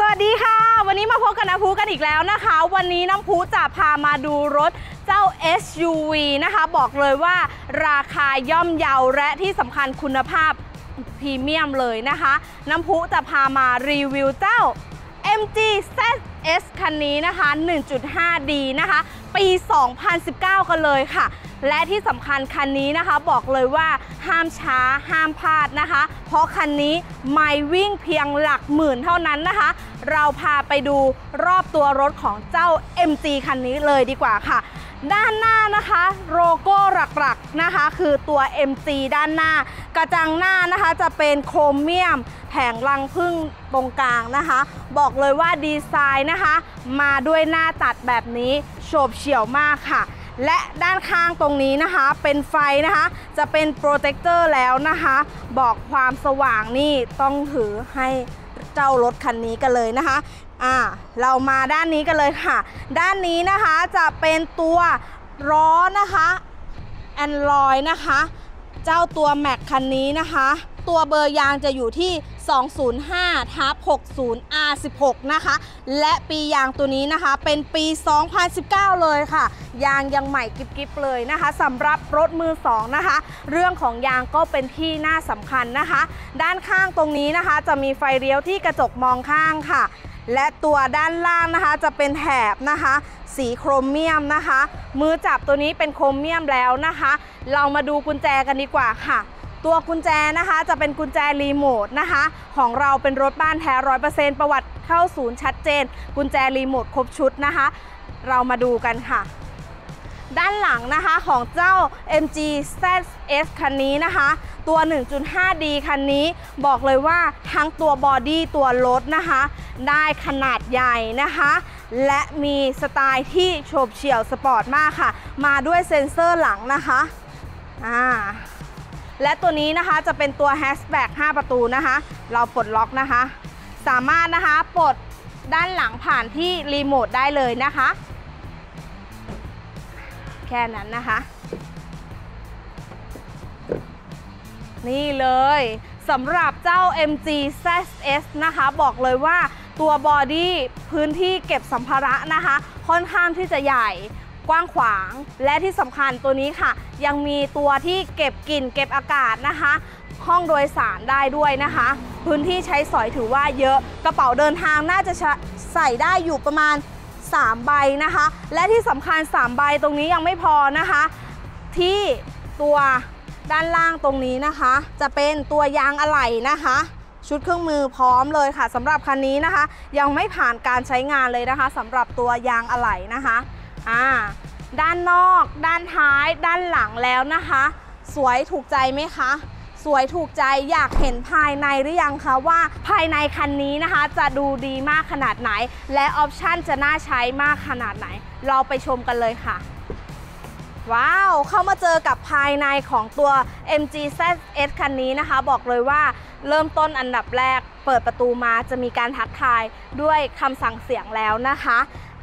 สวัสดีค่ะ วันนี้มาพบกับน้ำพุกันอีกแล้วนะคะ วันนี้น้ำพุจะพามาดูรถเจ้า SUV นะคะ บอกเลยว่าราคาย่อมเยาและที่สำคัญคุณภาพพรีเมียมเลยนะคะ น้ำพุจะพามารีวิวเจ้า MG ZS คันนี้นะคะ 1.5D นะคะ ปี 2019 กันเลยค่ะ และที่สำคัญคันนี้นะคะ บอกเลยว่าห้ามช้าห้ามพลาดนะคะ เพราะคันนี้ไม่วิ่งเพียงหลักหมื่นเท่านั้นนะคะ เราพาไปดูรอบตัวรถของเจ้า MG คันนี้เลยดีกว่าค่ะ ด้านหน้านะคะโลโก้หลักๆนะคะ คือตัว MG ด้านหน้ากระจังหน้านะคะจะเป็นโครเมียมแผงรังพึ่งตรงกลางนะคะ บอกเลยว่าดีไซน์นะคะ มาด้วยหน้าตัดแบบนี้โฉบเฉี่ยวมากค่ะ และด้านข้างตรงนี้นะคะ เป็นไฟนะคะ จะเป็นโปรเจคเตอร์แล้วนะคะ บอกความสว่างนี่ต้องถือให้เจ้ารถคันนี้กันเลยนะคะอ่าเรามาด้านนี้กันเลยค่ะ ด้านนี้นะคะจะเป็นตัวล้อนะคะแอนลอยนะคะ เจ้าตัว Mac คันนี้นะคะ ตัวเบอร์ยางจะอยู่ที่ 205ทับ60 R16 นะคะ และปียางตัวนี้นะคะเป็นปี 2019 เลยค่ะ ยางยังใหม่กริบๆเลยนะคะสำหรับรถมือ2นะคะ เรื่องของยางก็เป็นที่น่าสำคัญนะคะ ด้านข้างตรงนี้นะคะ จะมีไฟเลี้ยวที่กระจกมองข้างค่ะ และตัวด้านล่างนะคะจะเป็นแถบนะคะ สีโครเมียมนะคะ มือจับตัวนี้เป็นโครเมียมแล้วนะคะ เรามาดูกุญแจกันดีกว่าค่ะ ตัวกุญแจนะคะจะเป็นกุญแจรีโมทนะคะ ของเราเป็นรถบ้านแท้ร้อยเปอร์เซ็นต์ประวัติเข้าศูนย์ชัดเจน กุญแจรีโมทครบชุดนะคะ เรามาดูกันค่ะ ด้านหลังนะคะของเจ้า MG ZS คันนี้นะคะ ตัว 1.5D คันนี้บอกเลยว่าทั้งตัว body ตัวรถนะคะ ได้ขนาดใหญ่นะคะ และมีสไตล์ที่โฉบเฉี่ยวสปอร์ตมากค่ะ มาด้วยเซ็นเซอร์หลังนะคะอ่าและตัวนี้นะคะจะเป็นตัวแฮชแบ็ก5ประตูนะคะ เราปลดล็อกนะคะ สามารถนะคะปลดด้านหลังผ่านที่รีโมทได้เลยนะคะ แค่นั้นนะคะ นี่เลยสำหรับเจ้า MG ZS นะคะ บอกเลยว่าตัว body พื้นที่เก็บสัมภาระนะคะ ค่อนข้างที่จะใหญ่กว้างขวาง และที่สำคัญตัวนี้ค่ะ ยังมีตัวที่เก็บกลิ่นเก็บอากาศนะคะ ห้องโดยสารได้ด้วยนะคะ พื้นที่ใช้สอยถือว่าเยอะกระเป๋าเดินทางน่าจะใส่ได้อยู่ประมาณ 3 ใบนะคะ และที่สำคัญ 3 ใบตรงนี้ยังไม่พอนะคะ ที่ตัวด้านล่างตรงนี้นะคะ จะเป็นตัวยางอะไหล่นะคะ ชุดเครื่องมือพร้อมเลยค่ะสำหรับคันนี้นะคะ ยังไม่ผ่านการใช้งานเลยนะคะสำหรับตัวยางอะไหล่นะคะอ่าด้านนอก ด้านท้าย ด้านหลังแล้วนะคะ สวยถูกใจไหมคะ สวยถูกใจอยากเห็นภายในหรือยังคะว่าภายในคันนี้นะคะ จะดูดีมากขนาดไหน และออปชั่นจะน่าใช้มากขนาดไหน เราไปชมกันเลยค่ะว้าว เข้ามาเจอกับภายในของตัว MG ZS คันนี้นะคะ บอกเลยว่าเริ่มต้นอันดับแรก เปิดประตูมาจะมีการทักทายด้วยคำสั่งเสียงแล้วนะคะ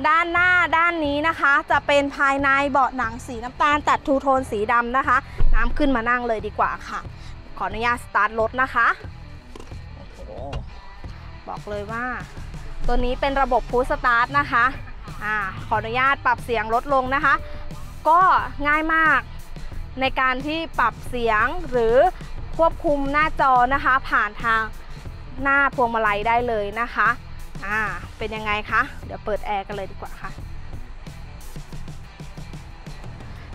ด้านหน้าด้านนี้นะคะ จะเป็นภายในเบาะหนังสีน้ำตาลตัดทูโทนสีดำนะคะ น้ำขึ้นมานั่งเลยดีกว่าค่ะ ขออนุญาตสตาร์ทรถนะคะโอ้โหบอกเลยว่า ตัวนี้เป็นระบบพูสตาร์ทนะคะอ่าขออนุญาตปรับเสียงลดลงนะคะ ก็ง่ายมากในการที่ปรับเสียงหรือควบคุมหน้าจอนะคะ ผ่านทางหน้าพวงมาลัยได้เลยนะคะ อ่า เป็นยังไงคะ เดี๋ยวเปิดแอร์กันเลยดีกว่าค่ะ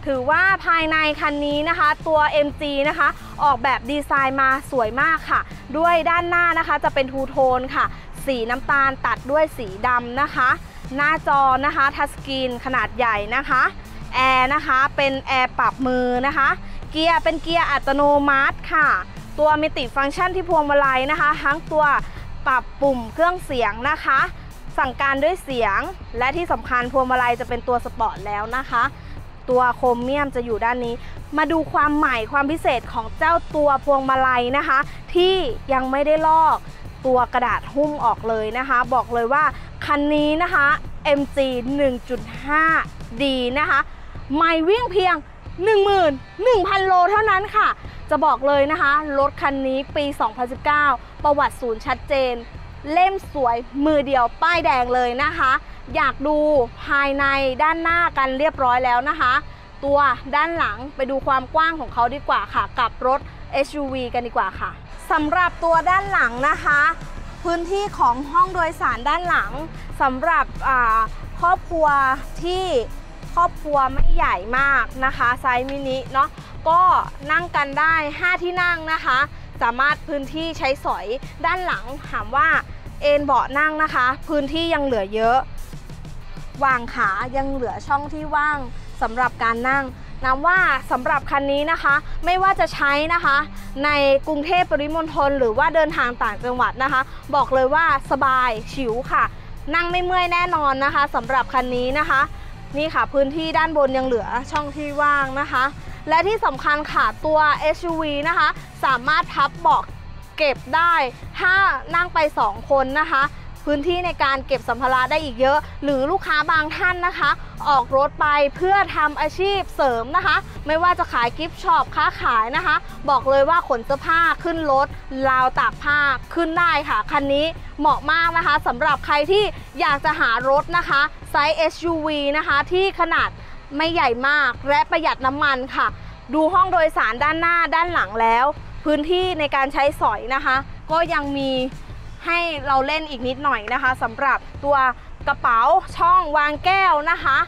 ถือว่าภายในคันนี้นะคะ ตัว MG นะคะ ออกแบบดีไซน์มาสวยมากค่ะ ด้วยด้านหน้านะคะจะเป็น two-tone ค่ะ สีน้ำตาลตัดด้วยสีดำนะคะ หน้าจอนะคะ touchscreen ขนาดใหญ่นะคะแอร์นะคะเป็นแอร์ปรับมือนะคะ เกียร์เป็นเกียร์อัตโนมัติค่ะ ตัว multifunction ที่พวงมาลัยนะคะ ทั้งตัวปรับปุ่มเครื่องเสียงนะคะ สั่งการด้วยเสียง และที่สำคัญพวงมาลัยจะเป็นตัวสปอร์ตแล้วนะคะ ตัวโครเมียมจะอยู่ด้านนี้ มาดูความใหม่ความพิเศษของเจ้าตัวพวงมาลัยนะคะ ที่ยังไม่ได้ลอกตัวกระดาษหุ้มออกเลยนะคะ บอกเลยว่าคันนี้นะคะ MG 1.5D นะคะไม่วิ่งเพียง 11,000 โลเท่านั้นค่ะ จะบอกเลยนะคะ รถคันนี้ปี 2019 ประวัติศูนย์ชัดเจน เล่มสวยมือเดียวป้ายแดงเลยนะคะ อยากดูภายในด้านหน้ากันเรียบร้อยแล้วนะคะ ตัวด้านหลังไปดูความกว้างของเขาดีกว่าค่ะ กับรถ SUV กันดีกว่าค่ะสำหรับตัวด้านหลังนะคะ พื้นที่ของห้องโดยสารด้านหลังสำหรับครอบครัวที่ครอบครัวไม่ใหญ่มากนะคะ size mini เนาะก็นั่งกันได้ 5 ที่นั่งนะคะ สามารถพื้นที่ใช้สอยด้านหลังถามว่าเอนเบาะนั่งนะคะ พื้นที่ยังเหลือเยอะ วางขายังเหลือช่องที่ว่างสำหรับการนั่งนับว่าสำหรับคันนี้นะคะ ไม่ว่าจะใช้นะคะ ในกรุงเทพปริมณฑลหรือว่าเดินทางต่างจังหวัดนะคะ บอกเลยว่าสบายฉิวค่ะ นั่งไม่เมื่อยแน่นอนนะคะสำหรับคันนี้นะคะ นี่ค่ะพื้นที่ด้านบนยังเหลือช่องที่ว่างนะคะ และที่สำคัญค่ะตัว SUV นะคะ สามารถพับเบาะเก็บได้ ถ้านั่งไป 2 คนนะคะ พื้นที่ในการเก็บสัมภาระได้อีกเยอะ หรือลูกค้าบางท่านนะคะ ออกรถไปเพื่อทำอาชีพเสริมนะคะ ไม่ว่าจะขายกิฟต์ช็อปค้าขายนะคะ บอกเลยว่าขนเสื้อผ้าขึ้นรถราวตากผ้าขึ้นได้ค่ะ คันนี้เหมาะมากนะคะสำหรับใครที่อยากจะหารถนะคะไซส์ SUV นะคะที่ขนาด ไม่ใหญ่มากและประหยัดน้ำมันค่ะ ดูห้องโดยสารด้านหน้าด้านหลังแล้ว พื้นที่ในการใช้สอยนะคะ ก็ยังมีให้เราเล่นอีกนิดหน่อยนะคะสำหรับตัวกระเป๋าช่องวางแก้วนะคะ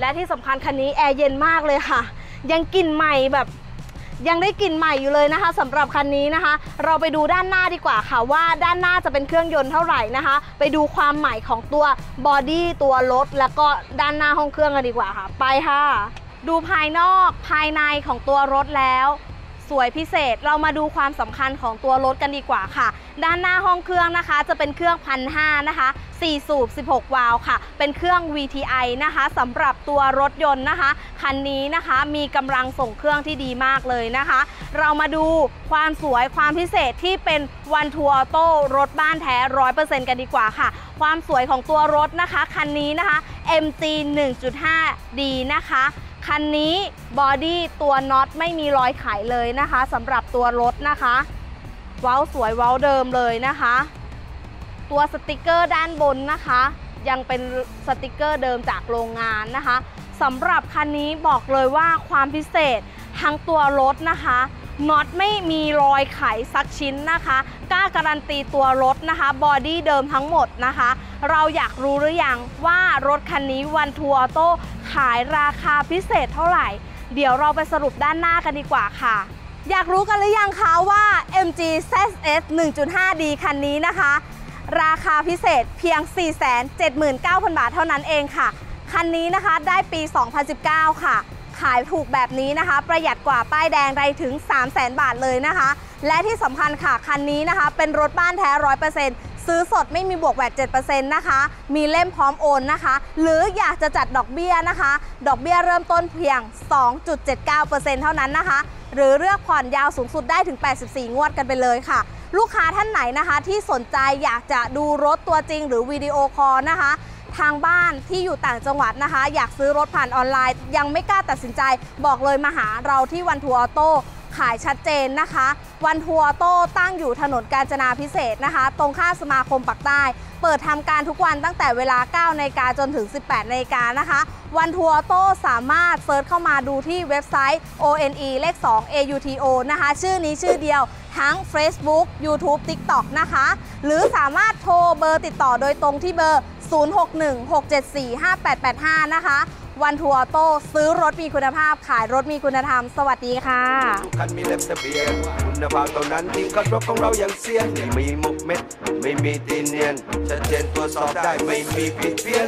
และที่สำคัญคันนี้แอร์เย็นมากเลยค่ะ ยังกลิ่นใหม่แบบ ยังได้กลิ่นใหม่อยู่เลยนะคะสำหรับคันนี้นะคะ เราไปดูด้านหน้าดีกว่าค่ะว่าด้านหน้าจะเป็นเครื่องยนต์เท่าไหร่นะคะ ไปดูความใหม่ของตัว body ตัวรถแล้วก็ด้านหน้าห้องเครื่องกันดีกว่าค่ะ ไปค่ะ ดูภายนอกภายในของตัวรถแล้ว สวยพิเศษ เรามาดูความสำคัญของตัวรถกันดีกว่าค่ะ ด้านหน้าห้องเครื่องนะคะ จะเป็นเครื่องพันห้านะคะ4 สูบ 16 วาล์วค่ะ เป็นเครื่อง VTI นะคะสำหรับตัวรถยนต์นะคะ คันนี้นะคะมีกำลังส่งเครื่องที่ดีมากเลยนะคะ เรามาดูความสวยความพิเศษที่เป็นวันทัวร์โต้รถบ้านแท้ 100%กันดีกว่าค่ะ ความสวยของตัวรถนะคะ คันนี้นะคะ MG 1.5D นะคะ คันนี้ body ตัวน็อตไม่มีรอยไขเลยนะคะสำหรับตัวรถนะคะ เว้าสวยเว้าเดิมเลยนะคะ ตัวสติกเกอร์ด้านบนนะคะ ยังเป็นสติกเกอร์เดิมจากโรงงานนะคะสำหรับคันนี้บอกเลยว่าความพิเศษทั้งตัวรถนะคะน็อตไม่มีรอยไขสักชิ้นนะคะกล้าการันตีตัวรถนะคะ body เดิมทั้งหมดนะคะ เราอยากรู้หรือยังว่ารถคันนี้วันทัวร์โต้ ขายราคาพิเศษเท่าไหร่ เดี๋ยวเราไปสรุปด้านหน้ากันดีกว่าค่ะ อยากรู้กันหรือยังคะว่า MG ZS 1.5D คันนี้นะคะ ราคาพิเศษเพียง 479,000 บาทเท่านั้นเองค่ะ คันนี้นะคะได้ปี 2019 ค่ะขายถูกแบบนี้นะคะ ประหยัดกว่าป้ายแดงได้ถึง 300,000 บาทเลยนะคะ และที่สำคัญค่ะ คันนี้นะคะ เป็นรถบ้านแท้100%ซื้ ซื้อสดไม่มีบวก VAT 7%นะคะ มีเล่มพร้อมโอนนะคะ หรืออยากจะจัดดอกเบี้ยนะคะ ดอกเบี้ยเริ่มต้นเพียง 2.79%เท่านั้นนะคะ หรือเลือกผ่อนยาวสูงสุดได้ถึง 84 งวดกันไปเลยค่ะ ลูกค้าท่านไหนนะคะที่สนใจอยากจะดูรถตัวจริง หรือ video call นะคะทางบ้านที่อยู่ต่างจังหวัดนะคะ อยากซื้อรถผ่านออนไลน์ ยังไม่กล้าตัดสินใจ บอกเลยมาหาเราที่ One 2 Auto ขายชัดเจนนะคะ One 2 Auto ตั้งอยู่ถนนกาญจนาภิเษกนะคะ ตรงข้ามสมาคมปักษ์ใต้ เปิดทำการทุกวันตั้งแต่เวลา9นาฬิกาจนถึง 18นาฬิกานะคะ One 2 Auto สามารถ search เข้ามาดูที่เว็บไซต์ ONE เลข 2 AUTO นะคะ ชื่อนี้ชื่อเดียวทั้ง Facebook YouTube TikTok นะคะ หรือสามารถโทรเบอร์ติดต่อโดยตรงที่เบอร์ 0616745885 นะคะ One 2 Auto ซื้อรถมีคุณภาพ ขายรถมีคุณธรรม สวัสดีค่ะทุกคันมีเล็บทะเบียนคุณภาพเท่านั้นที่ขับรถของเราอย่างเซียนไม่มีมุกเม็ด ไม่มีตีเนียนชัดเจนตรวจสอบได้ไม่มีผิดเพี้ยน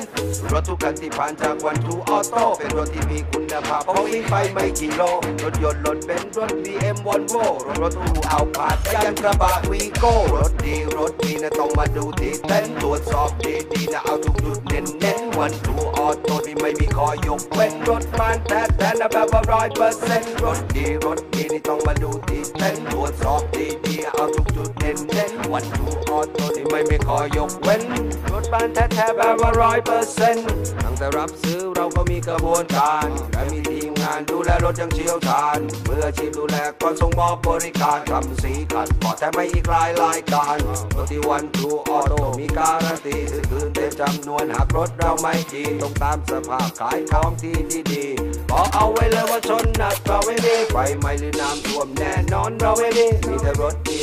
รถทุกคันที่ผ่านจากวันทูออโต้เป็นรถที่มีคุณภาพเพราะวิ่งไปไม่กี่โลรถยนต์รถเบนซ์รถ BM วอลโวรถรถทูเอาผาดยันกระบะวีโก้รถดีรถดีนะต้องมาดูที่เต้นตรวจสอบดีดีนะเอาทุกจุดเน้นเน้นวันทูออโต้ที่ไม่มีคอยยกเว้นรถมันแต่แต่นะแบบว่าร้อยเปอร์เซ็นต์รถดีรถดีนี่ต้องมาดูที่เต้นตรวจสอบดีดีๆเอาทุกจุดเน้นเน้นวันทูออโต้ที่ไม่มีคอยกเว้น รถบ้านแท้ๆแบบว่าร้อยเปอร์เซ็นต์ตั้งแต่รับซื้อเราก็มีกระบวนการ และมีทีมงานดูแลรถอยังเชี่ยวชาญเมืออชีพดูแลก่อนส่งมอบบริการทำสีขัดพอแต่ไม่อีกหลายรายการรถที่วันทูออโต้มีการันตี จำนวนหากรถเราไม่ดีต้องตามสภาพขายของที่ดีบอกเอาไว้เลยว่าชนหนักเราไม่มีไฟไหม้หรือน้ำท่วมแน่นอนเราไม่มีมีแต่รถดี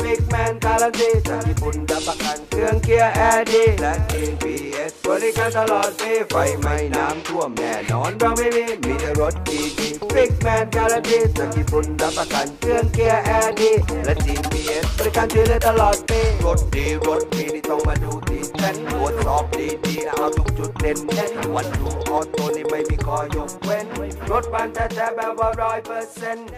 ฟิกแมนการันตีจากญี่ปุ่นรับประกันเครื่องเกียร์แอร์ดีและ GPS บริการตลอดปีไฟไหม้น้ำท่วมแน่นอนเราไม่มีมีแต่รถดีๆฟิกแมนการันตีจากญี่ปุ่นรับประกันเครื่องเกียร์แอร์ดีและ GPS บริการช่วยเหลือตลอดปีรถดีรถมีที่ต้องมาดูที่ฉันตรวจสอบดีๆเอาทุกจุดเด่นเด่นวันดูออโต้นี่ไม่มีข้อยกเว้นรถบ้านแท้ๆแบบว่าร้อยเปอร์เซ็นต์